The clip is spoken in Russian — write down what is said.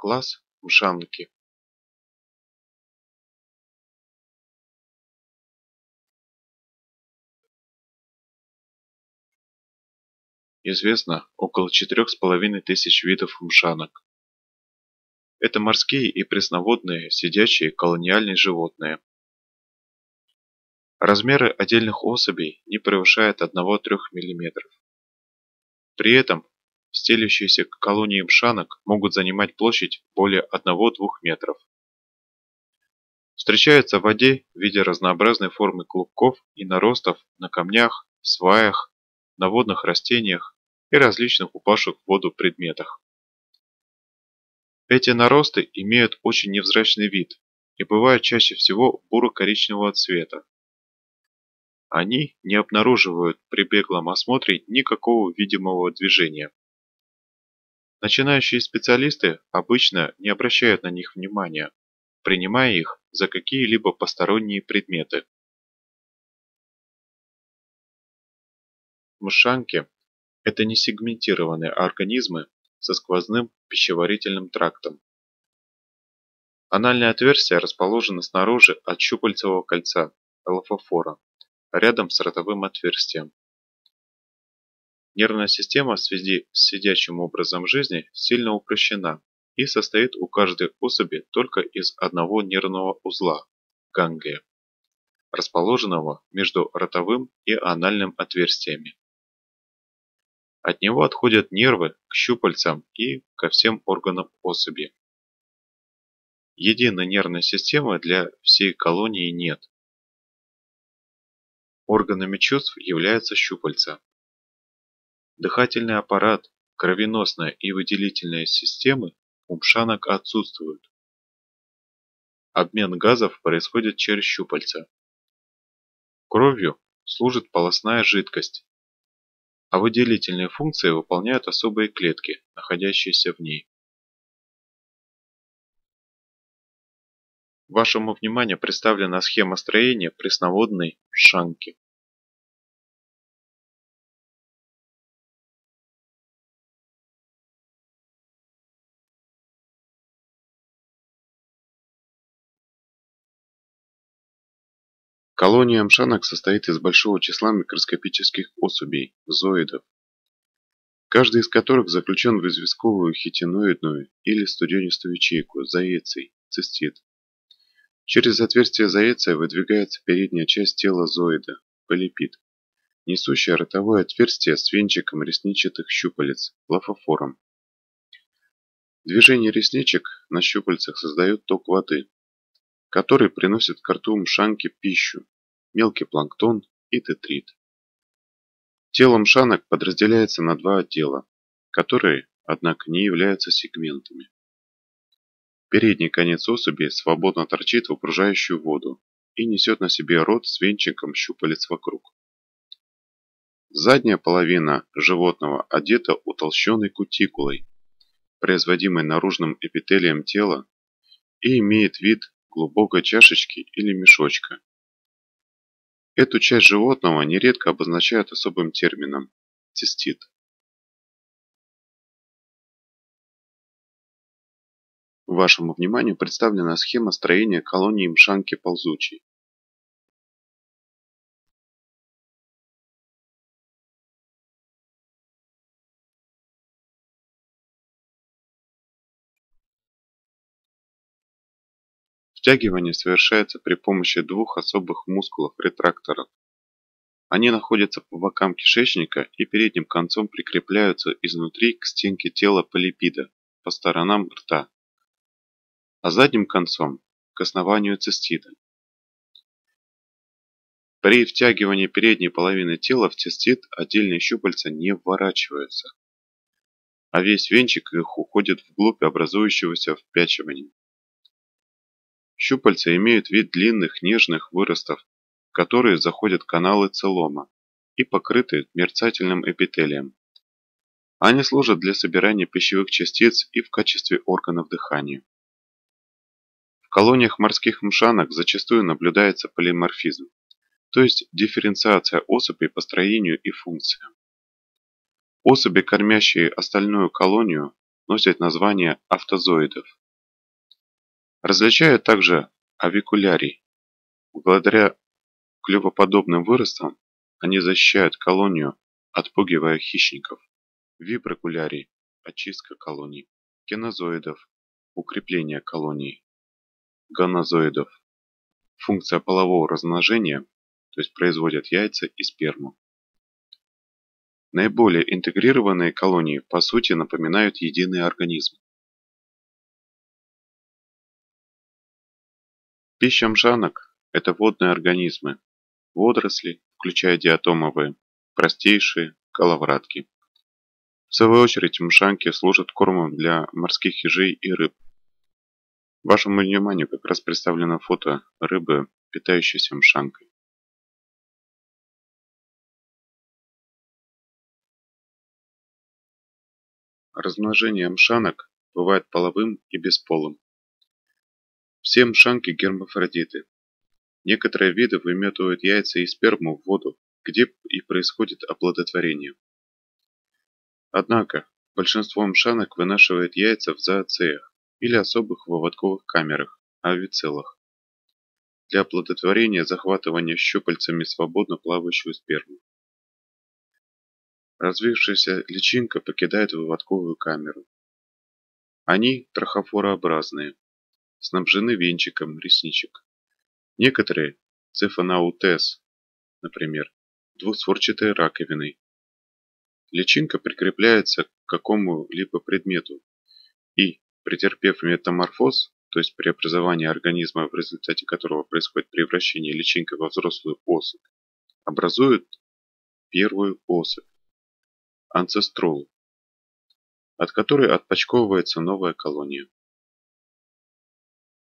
Класс Мшанки. Известно около четырех с половиной тысяч видов мшанок. Это морские и пресноводные, сидячие колониальные животные. Размеры отдельных особей не превышают 1-3 мм. При этом стелющиеся колонии мшанок могут занимать площадь более 1-2 метров. Встречаются в воде в виде разнообразной формы клубков и наростов на камнях, сваях, на водных растениях и различных упавших в воду предметах. Эти наросты имеют очень невзрачный вид и бывают чаще всего буро-коричневого цвета. Они не обнаруживают при беглом осмотре никакого видимого движения. Начинающие специалисты обычно не обращают на них внимания, принимая их за какие-либо посторонние предметы. Мшанки – это несегментированные организмы со сквозным пищеварительным трактом. Анальное отверстие расположено снаружи от щупальцевого кольца элофофора, рядом с ротовым отверстием. Нервная система в связи с сидячим образом жизни сильно упрощена и состоит у каждой особи только из одного нервного узла – ганглия, расположенного между ротовым и анальным отверстиями. От него отходят нервы к щупальцам и ко всем органам особи. Единой нервной системы для всей колонии нет. Органами чувств являются щупальца. Дыхательный аппарат, кровеносная и выделительная системы у мшанок отсутствуют. Обмен газов происходит через щупальца. Кровью служит полостная жидкость, а выделительные функции выполняют особые клетки, находящиеся в ней. Вашему вниманию представлена схема строения пресноводной шанки. Колония амшанок состоит из большого числа микроскопических особей, зоидов, каждый из которых заключен в известковую хитиноидную или студенистую ячейку, заеций, цистит. Через отверстие заеция выдвигается передняя часть тела зоида, полипид, несущая ротовое отверстие с венчиком ресничатых щупалец, лафофором. Движение ресничек на щупальцах создает ток воды, который приносит к рту мшанки пищу, мелкий планктон и тетрит. Тело мшанок подразделяется на два отдела, которые, однако, не являются сегментами. Передний конец особи свободно торчит в окружающую воду и несет на себе рот с венчиком щупалец вокруг. Задняя половина животного одета утолщенной кутикулой, производимой наружным эпителием тела, и имеет вид глубокой чашечки или мешочка. Эту часть животного нередко обозначают особым термином – цистит. Вашему вниманию представлена схема строения колонии мшанки ползучей. Втягивание совершается при помощи двух особых мускулов-ретракторов. Они находятся по бокам кишечника и передним концом прикрепляются изнутри к стенке тела полипида по сторонам рта, а задним концом к основанию цистида. При втягивании передней половины тела в цистит отдельные щупальца не вворачиваются, а весь венчик их уходит вглубь образующегося впячивания. Щупальца имеют вид длинных нежных выростов, которые заходят каналы целома и покрыты мерцательным эпителием. Они служат для собирания пищевых частиц и в качестве органов дыхания. В колониях морских мшанок зачастую наблюдается полиморфизм, то есть дифференциация особей по строению и функциям. Особи, кормящие остальную колонию, носят название автозоидов. Различают также авикулярий. Благодаря клювоподобным выростам они защищают колонию, отпугивая хищников. Вибракулярий – очистка колоний. Кинозоидов – укрепление колоний. Гонозоидов – функция полового размножения, то есть производят яйца и сперму. Наиболее интегрированные колонии по сути напоминают единый организм. Пища мшанок – это водные организмы, водоросли, включая диатомовые, простейшие, коловратки. В свою очередь мшанки служат кормом для морских ежей и рыб. Вашему вниманию как раз представлено фото рыбы, питающейся мшанкой. Размножение мшанок бывает половым и бесполым. Все мшанки гермафродиты. Некоторые виды выметывают яйца и сперму в воду, где и происходит оплодотворение. Однако, большинство мшанок вынашивает яйца в зооцеях или особых выводковых камерах, авицеллах. Для оплодотворения захватывания щупальцами свободно плавающую сперму. Развившаяся личинка покидает выводковую камеру. Они трахофорообразные, снабжены венчиком ресничек. Некоторые цифонаутес, например, двустворчатой раковиной. Личинка прикрепляется к какому-либо предмету и, претерпев метаморфоз, то есть преобразование организма, в результате которого происходит превращение личинки во взрослую особь, образует первую особь анцестролу, от которой отпочковывается новая колония.